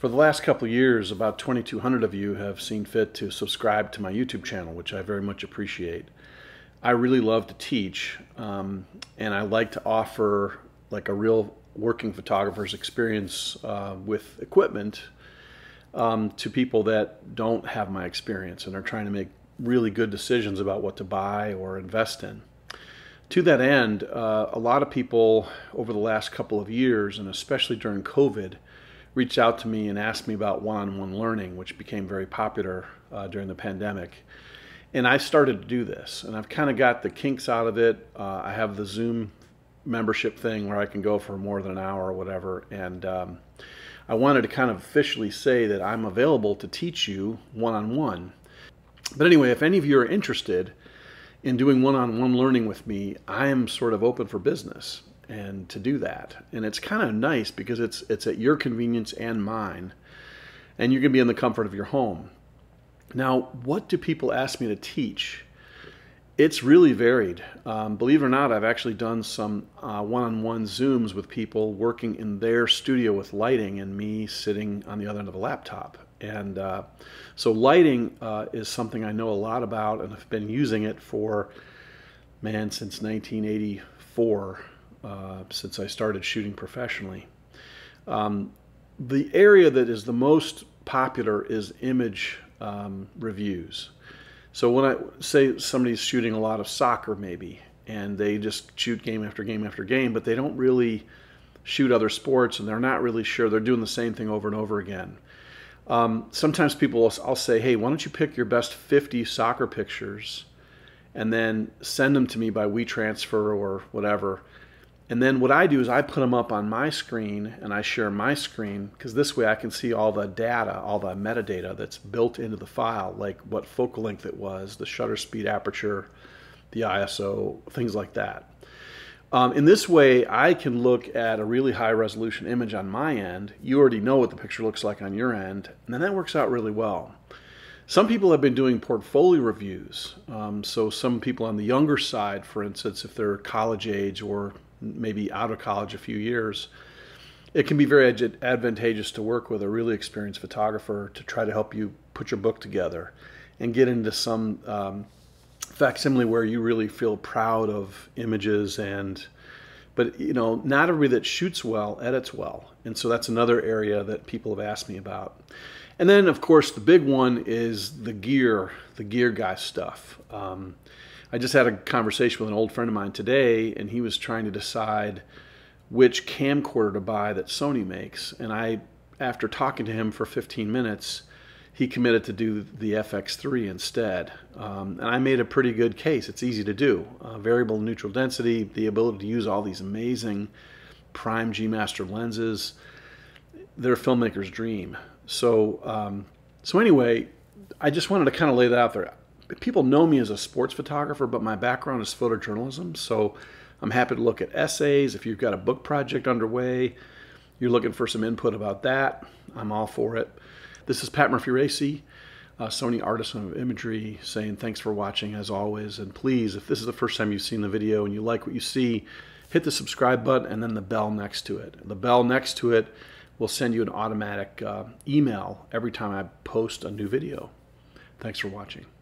For the last couple years, about 2,200 of you have seen fit to subscribe to my YouTube channel, which I very much appreciate. I really love to teach, um, and I like to offer like a real working photographer's experience uh, with equipment um, to people that don't have my experience and are trying to make really good decisions about what to buy or invest in. To that end, uh, a lot of people over the last couple of years, and especially during COVID, reached out to me and asked me about one-on-one learning, which became very popular uh, during the pandemic. And I started to do this, and I've kind of got the kinks out of it. Uh, I have the Zoom membership thing where I can go for more than an hour or whatever, and um, I wanted to kind of officially say that I'm available to teach you one-on-one. But anyway, if any of you are interested in doing one-on-one learning with me, I am sort of open for business and to do that. And it's kind of nice because it's it's at your convenience and mine. And you're going to be in the comfort of your home. Now, what do people ask me to teach? It's really varied. Um, believe it or not, I've actually done some uh, one-on-one Zooms with people working in their studio with lighting and me sitting on the other end of a laptop. And uh, so lighting uh, is something I know a lot about and I've been using it for, man, since 1984 uh, since I started shooting professionally. Um, the area that is the most popular is image um, reviews. So when I say somebody's shooting a lot of soccer, maybe, and they just shoot game after game after game, but they don't really shoot other sports and they're not really sure. They're doing the same thing over and over again. Um, sometimes people will, I'll say, hey, why don't you pick your best 50 soccer pictures and then send them to me by WeTransfer or whatever and then what I do is I put them up on my screen and I share my screen because this way I can see all the data, all the metadata that's built into the file, like what focal length it was, the shutter speed, aperture, the ISO, things like that. Um, in this way, I can look at a really high resolution image on my end. You already know what the picture looks like on your end, and then that works out really well. Some people have been doing portfolio reviews. Um, so some people on the younger side, for instance, if they're college age or maybe out of college a few years, it can be very advantageous to work with a really experienced photographer to try to help you put your book together and get into some um, facsimile where you really feel proud of images and but you know not everybody that shoots well edits well. And so that's another area that people have asked me about. And then of course the big one is the gear the gear guy stuff. Um, I just had a conversation with an old friend of mine today, and he was trying to decide which camcorder to buy that Sony makes. And I, after talking to him for 15 minutes, he committed to do the FX3 instead. Um, and I made a pretty good case. It's easy to do. Uh, variable neutral density, the ability to use all these amazing prime G Master lenses. They're a filmmaker's dream. So, um, so anyway, I just wanted to kind of lay that out there people know me as a sports photographer, but my background is photojournalism. So I'm happy to look at essays. If you've got a book project underway, you're looking for some input about that, I'm all for it. This is Pat Murphy Racey, uh, Sony Artisan of Imagery, saying thanks for watching as always. And please, if this is the first time you've seen the video and you like what you see, hit the subscribe button and then the bell next to it. The bell next to it will send you an automatic uh, email every time I post a new video. Thanks for watching.